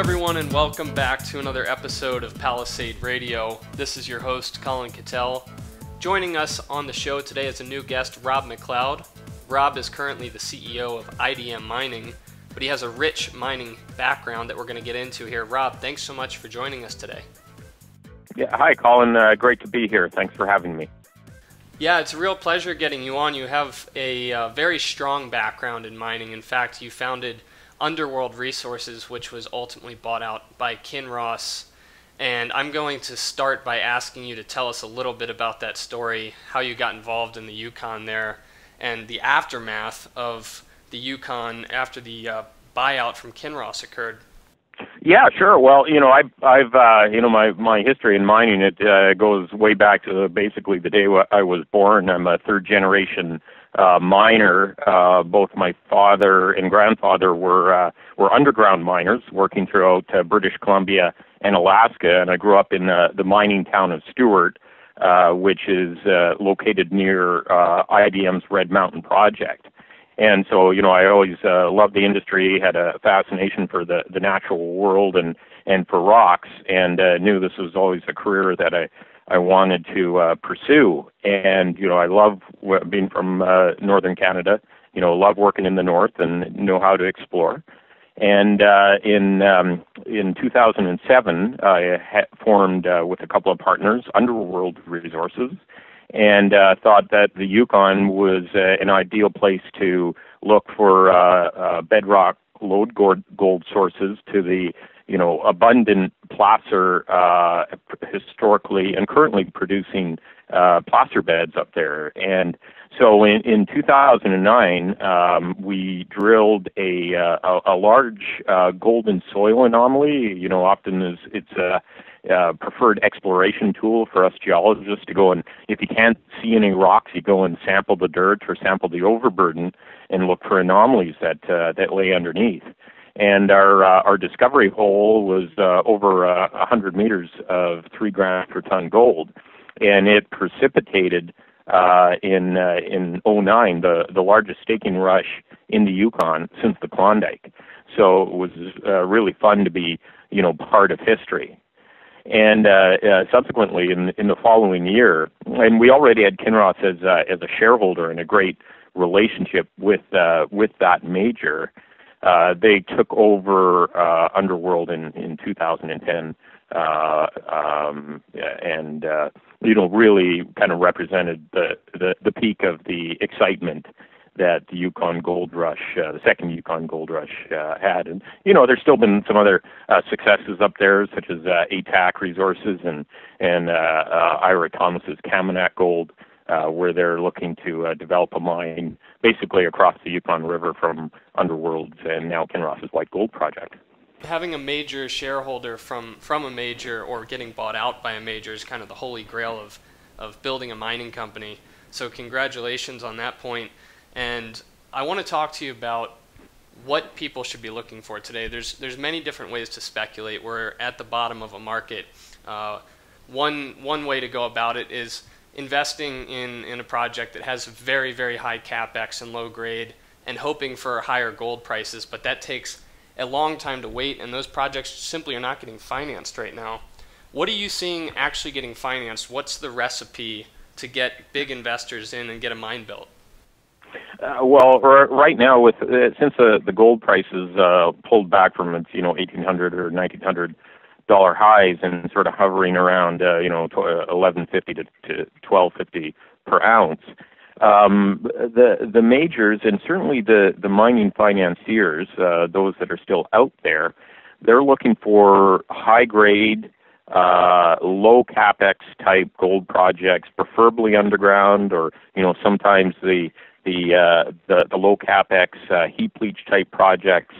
everyone, and welcome back to another episode of Palisade Radio. This is your host, Colin Kettell. Joining us on the show today is a new guest, Rob McLeod. Rob is currently the CEO of IDM Mining, but he has a rich mining background that we're going to get into here. Rob, thanks so much for joining us today. Yeah, hi, Colin. Uh, great to be here. Thanks for having me. Yeah, it's a real pleasure getting you on. You have a uh, very strong background in mining. In fact, you founded Underworld Resources, which was ultimately bought out by Kinross and I'm going to start by asking you to tell us a little bit about that story, how you got involved in the Yukon there, and the aftermath of the Yukon after the uh, buyout from Kinross occurred. Yeah, sure. Well, you know, I've, I've, uh, you know, my my history in mining it uh, goes way back to basically the day I was born. I'm a third generation uh, miner. Uh, both my father and grandfather were uh, were underground miners, working throughout uh, British Columbia and Alaska. And I grew up in uh, the mining town of Stewart, uh, which is uh, located near uh, IDM's Red Mountain project. And so, you know, I always uh, loved the industry, had a fascination for the the natural world and and for rocks, and uh, knew this was always a career that I I wanted to uh, pursue. And you know, I love being from uh, northern Canada. You know, love working in the north and know how to explore. And uh, in um, in 2007, I formed uh, with a couple of partners Underworld Resources, and uh, thought that the Yukon was uh, an ideal place to look for uh, uh, bedrock lode gold, gold sources to the you know abundant placer uh, historically and currently producing uh, placer beds up there. And so in, in 2009, um, we drilled a, uh, a, a large uh, golden soil anomaly. You know, often is, it's a, a preferred exploration tool for us geologists to go and if you can't see any rocks, you go and sample the dirt or sample the overburden and look for anomalies that uh, that lay underneath and our uh, our discovery hole was uh, over uh, 100 meters of three grams per ton gold, and it precipitated uh, in uh, in 09 the the largest staking rush in the Yukon since the Klondike. So it was uh, really fun to be you know part of history. And uh, uh, subsequently, in in the following year, and we already had Kinross as uh, as a shareholder and a great relationship with uh, with that major. Uh, they took over uh, Underworld in in 2010, uh, um, and uh, you know really kind of represented the, the the peak of the excitement that the Yukon Gold Rush, uh, the second Yukon Gold Rush, uh, had. And you know, there's still been some other uh, successes up there, such as uh, ATAC Resources and and uh, uh, Eira Thomas's Kaminak Gold uh, where they're looking to uh, develop a mine basically across the Yukon River from Underworld's and now Kinross's White Gold project. Having a major shareholder from, from a major or getting bought out by a major is kind of the holy grail of, of building a mining company. So, congratulations on that point. And I want to talk to you about what people should be looking for today. There's, there's many different ways to speculate. We're at the bottom of a market. Uh, one, one way to go about it is investing in, in a project that has very, very high capex and low grade and hoping for higher gold prices, but that takes a long time to wait, and those projects simply are not getting financed right now. What are you seeing actually getting financed? What's the recipe to get big investors in and get a mine built? Uh, well, right now, with uh, since uh, the gold prices uh, pulled back from its you know 1800 or 1900 dollar highs and sort of hovering around uh, you know uh, eleven fifty to, to twelve fifty per ounce. Um, the the majors and certainly the the mining financiers, uh, those that are still out there, they're looking for high grade, uh, low capex type gold projects, preferably underground, or you know sometimes the the uh, the, the low capex uh, heap leach type projects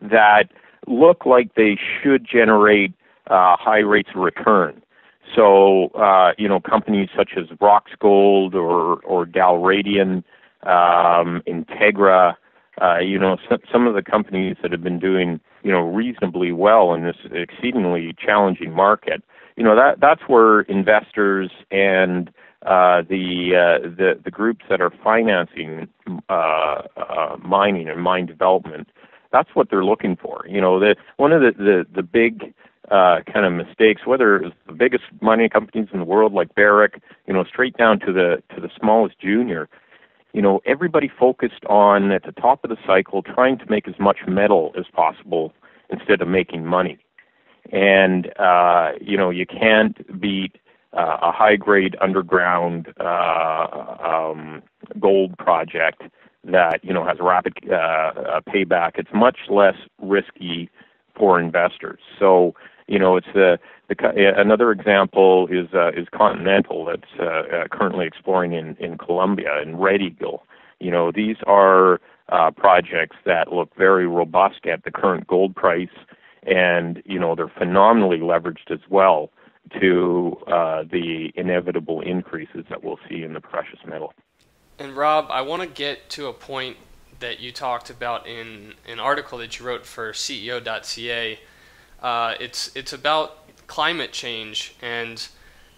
that look like they should generate uh, high rates of return. So, uh, you know, companies such as Roxgold or, or Dalradian, um, Integra, uh, you know, some, some of the companies that have been doing, you know, reasonably well in this exceedingly challenging market, you know, that, that's where investors and uh, the, uh, the, the groups that are financing uh, uh, mining and mine development that's what they're looking for. You know, the one of the the, the big uh, kind of mistakes, whether it's the biggest mining companies in the world like Barrick, you know, straight down to the to the smallest junior, you know, everybody focused on at the top of the cycle trying to make as much metal as possible instead of making money. And uh, you know, you can't beat uh, a high grade underground uh, um, gold project that you know has rapid uh, uh, payback. It's much less risky for investors. So you know, it's the, the another example is uh, is Continental that's uh, uh, currently exploring in in Colombia in Red Eagle. You know, these are uh, projects that look very robust at the current gold price, and you know they're phenomenally leveraged as well to uh, the inevitable increases that we'll see in the precious metal. And Rob, I want to get to a point that you talked about in an article that you wrote for CEO.ca. Uh, it's it's about climate change, and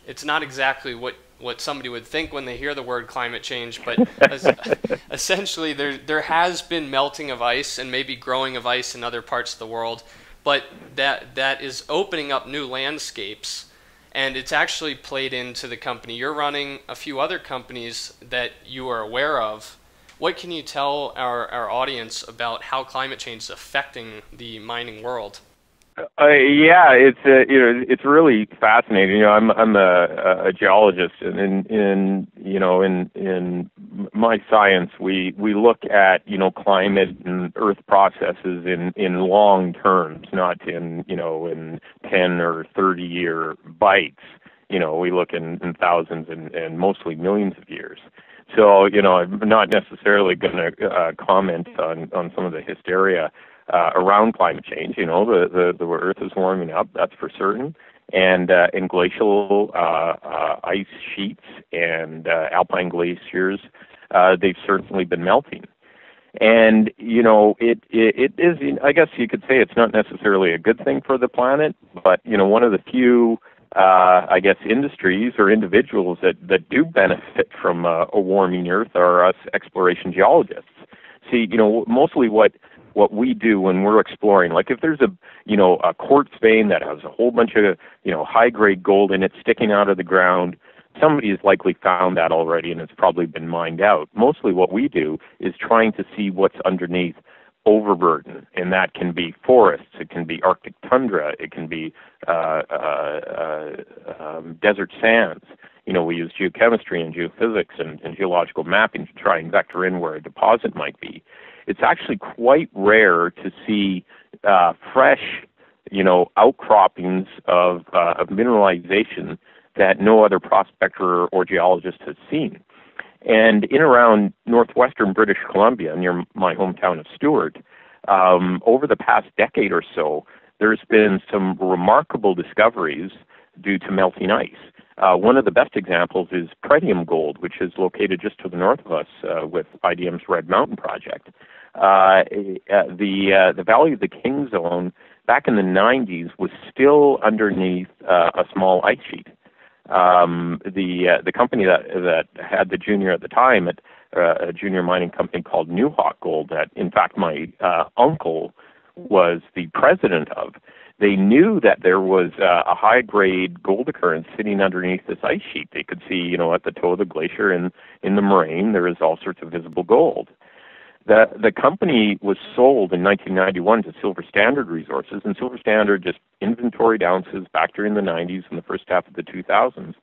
it's not exactly what what somebody would think when they hear the word climate change, but essentially there there has been melting of ice and maybe growing of ice in other parts of the world, but that that is opening up new landscapes and it's actually played into the company. You're running a few other companies that you are aware of. What can you tell our, our audience about how climate change is affecting the mining world? Uh, yeah, it's uh, you know it's really fascinating. You know, I'm I'm a, a geologist, and in in you know in in my science, we we look at you know climate and Earth processes in in long terms, not in you know in ten or thirty year bites. You know, we look in, in thousands and, and mostly millions of years. So you know, I'm not necessarily going to uh, comment on on some of the hysteria uh, around climate change. You know, the, the, the Earth is warming up, that's for certain. And uh, in glacial uh, uh, ice sheets and uh, alpine glaciers, uh, they've certainly been melting. And you know, it, it it is. I guess you could say it's not necessarily a good thing for the planet, but you know, one of the few, uh, I guess, industries or individuals that that do benefit from uh, a warming Earth are us exploration geologists. See, you know, mostly what what we do when we're exploring. Like if there's a you know a quartz vein that has a whole bunch of you know high grade gold in it sticking out of the ground, somebody has likely found that already and it's probably been mined out. Mostly what we do is trying to see what's underneath overburden, and that can be forests, it can be Arctic tundra, it can be uh, uh, uh, um, desert sands. You know, we use geochemistry and geophysics and, and geological mapping to try and vector in where a deposit might be it's actually quite rare to see uh, fresh, you know, outcroppings of, uh, of mineralization that no other prospector or geologist has seen. And in around northwestern British Columbia, near my hometown of Stewart, um, over the past decade or so, there's been some remarkable discoveries due to melting ice. Uh, one of the best examples is Pretium Gold, which is located just to the north of us uh, with IDM's Red Mountain project. Uh, uh, the uh, the Valley of the King Zone back in the 90s was still underneath uh, a small ice sheet. Um, the the company that that had the junior at the time, at, a junior mining company called Newhawk Gold, that in fact my uncle was the president of. They knew that there was uh, a high grade gold occurrence sitting underneath this ice sheet. They could see, you know, at the toe of the glacier and in the moraine, there is all sorts of visible gold. The the company was sold in 1991 to Silver Standard Resources, and Silver Standard just inventoried ounces back during the 90s and the first half of the 2000s.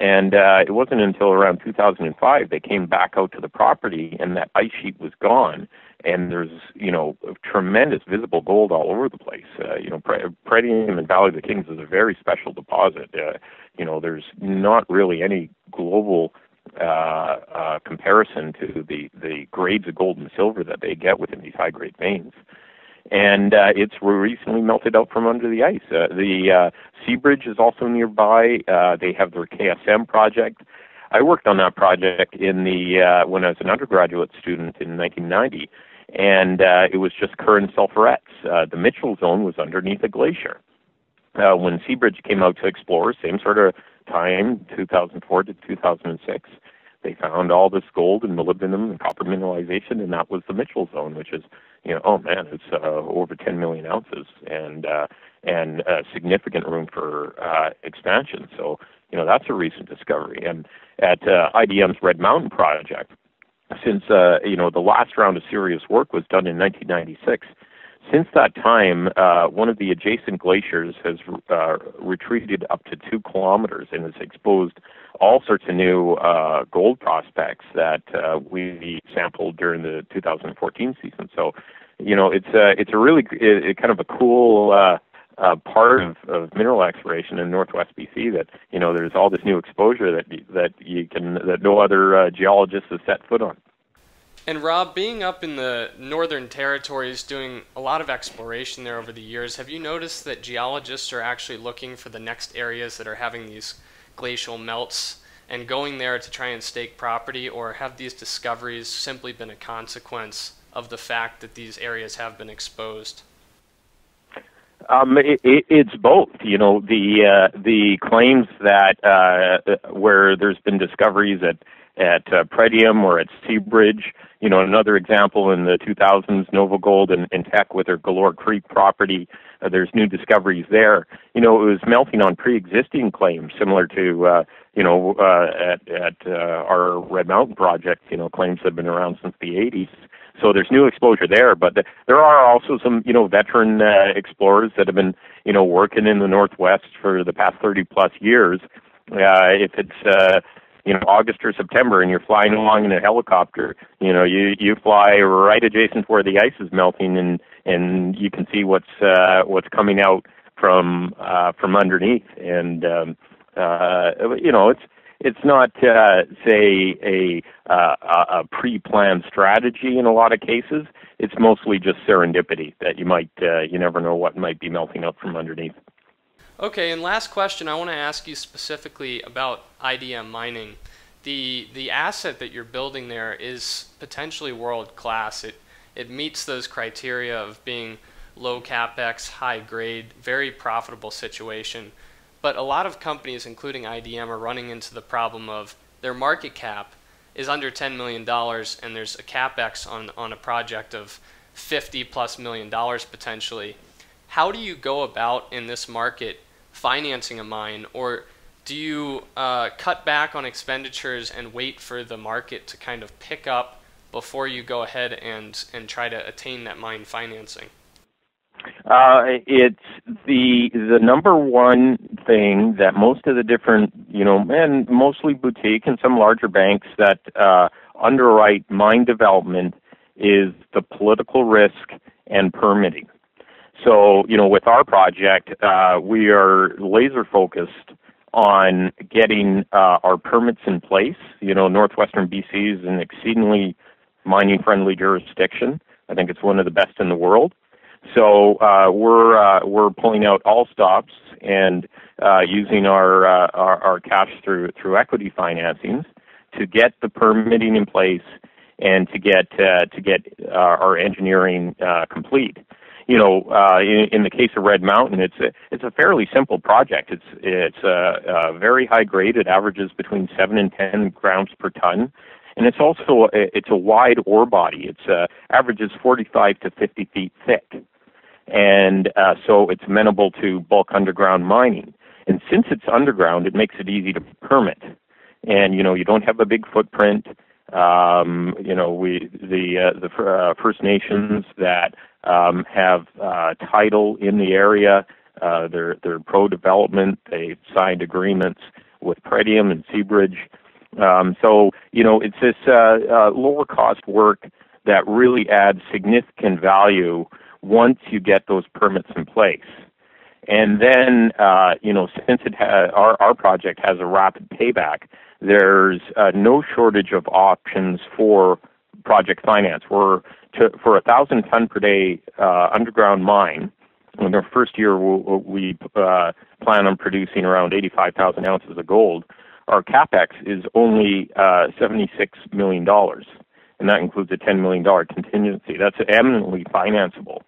And uh, it wasn't until around 2005 they came back out to the property, and that ice sheet was gone. And there's, you know, tremendous visible gold all over the place. Uh, you know, Pre- Pretium and Valley of the Kings is a very special deposit. Uh, you know, there's not really any global uh, uh, comparison to the, the grades of gold and silver that they get within these high grade veins. And uh, it's recently melted out from under the ice. Uh, the uh, Seabridge is also nearby. Uh, they have their KSM project. I worked on that project in the uh, when I was an undergraduate student in 1990, and uh, it was just current sulfurettes. Uh, the Mitchell Zone was underneath a glacier. Uh, when Seabridge came out to explore, same sort of time, 2004 to 2006, they found all this gold and molybdenum and copper mineralization, and that was the Mitchell Zone, which is, you know, oh man, it's uh, over 10 million ounces and uh, and uh, significant room for uh, expansion. So, you know, that's a recent discovery. And at uh, IDM's Red Mountain project, since uh, you know the last round of serious work was done in 1996 since that time, uh, one of the adjacent glaciers has uh, retreated up to two kilometers and has exposed all sorts of new uh, gold prospects that uh, we sampled during the 2014 season. So, you know, it's a it's a really it, it kind of a cool uh, uh, part of, of mineral exploration in Northwest BC that you know there's all this new exposure that that you can that no other uh, geologist has set foot on. And Rob, being up in the Northern Territories doing a lot of exploration there over the years, have you noticed that geologists are actually looking for the next areas that are having these glacial melts and going there to try and stake property, or have these discoveries simply been a consequence of the fact that these areas have been exposed? Um, it, it, it's both. You know, the uh, the claims that uh, where there's been discoveries at at uh, Pretium or at Seabridge. You know, another example in the 2000s, NovaGold and, and Teck with their Galore Creek property. Uh, there's new discoveries there. You know, it was melting on pre-existing claims, similar to uh, you know uh, at at uh, our Red Mountain project. You know, claims that have been around since the 80s. So there's new exposure there, but the, there are also some, you know, veteran uh, explorers that have been, you know, working in the Northwest for the past 30 plus years. Uh, if it's, uh, you know August or September and you're flying along in a helicopter, you know you you fly right adjacent where the ice is melting and and you can see what's uh, what's coming out from uh, from underneath and um, uh, you know it's it's not uh, say a uh, a pre-planned strategy in a lot of cases. It's mostly just serendipity that you might uh, you never know what might be melting up from underneath. Okay, and last question, I want to ask you specifically about IDM mining. The the asset that you're building there is potentially world class. It it meets those criteria of being low capex, high grade, very profitable situation. But a lot of companies, including IDM, are running into the problem of their market cap is under $10 million and there's a capex on, on a project of 50 plus million dollars potentially. How do you go about in this market financing a mine, or do you uh, cut back on expenditures and wait for the market to kind of pick up before you go ahead and, and try to attain that mine financing? Uh, it's the the number one thing that most of the different you know and mostly boutique and some larger banks that uh, underwrite mine development is the political risk and permitting. So, you know, with our project, uh, we are laser focused on getting uh, our permits in place. You know, northwestern BC is an exceedingly mining friendly jurisdiction. I think it's one of the best in the world. So uh, we're uh, we're pulling out all stops and uh, using our, uh, our, our cash through through equity financings to get the permitting in place and to get uh, to get uh, our engineering uh, complete you know, uh, in, in the case of Red Mountain, it's a it's a fairly simple project. It's it's uh, uh, very high grade. It averages between seven and ten grams per ton, and it's also a, it's a wide ore body. It's uh, averages 45 to 50 feet thick, and uh, so it's amenable to bulk underground mining. And since it's underground, it makes it easy to permit. And you know, you don't have a big footprint. Um, you know, we the uh, the uh, First Nations that um, have uh, title in the area. Uh, they're they're pro development. They've signed agreements with Pretium and Seabridge. Um, so you know it's this uh, uh, lower cost work that really adds significant value once you get those permits in place. And then, uh, you know, since it ha- our our project has a rapid payback, there's uh, no shortage of options for project finance. We're to, for a thousand ton per day uh, underground mine. In our first year, we uh, plan on producing around 85,000 ounces of gold. Our capex is only uh, 76 million dollars, and that includes a 10 million dollar contingency. That's eminently financeable,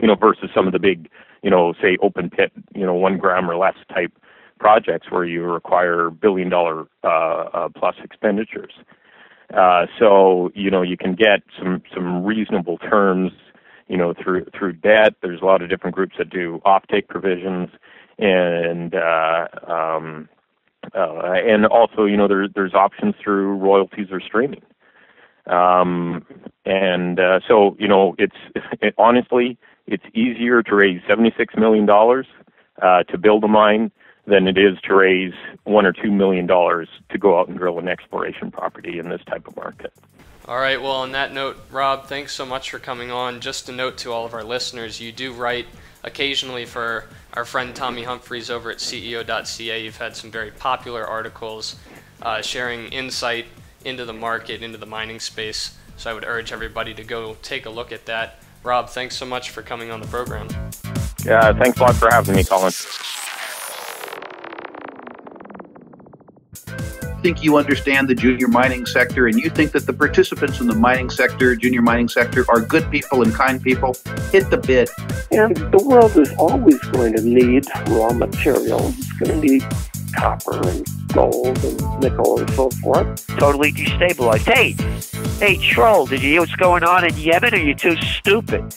you know, versus some of the big, you know, say open pit, you know, one gram or less type projects where you require billion dollar uh, uh, plus expenditures. Uh, so you know you can get some some reasonable terms, you know through through debt. There's a lot of different groups that do offtake provisions, and uh, um, uh, and also you know there, there's options through royalties or streaming. Um, and uh, so you know it's it, honestly it's easier to raise seventy six million dollars uh, to build a mine than it is to raise one or two million dollars to go out and drill an exploration property in this type of market. All right. Well, on that note, Rob, thanks so much for coming on. Just a note to all of our listeners: you do write occasionally for our friend Tommy Humphreys over at CEO.ca. You've had some very popular articles uh, sharing insight into the market, into the mining space. So I would urge everybody to go take a look at that. Rob, thanks so much for coming on the program. Yeah, thanks a lot for having me, Colin. Think you understand the junior mining sector and you think that the participants in the mining sector, junior mining sector, are good people and kind people, hit the bid. And the world is always going to need raw materials. It's going to need copper and gold and nickel and so forth. Totally destabilized. Hey, hey, troll, did you hear what's going on in Yemen? Are you too stupid?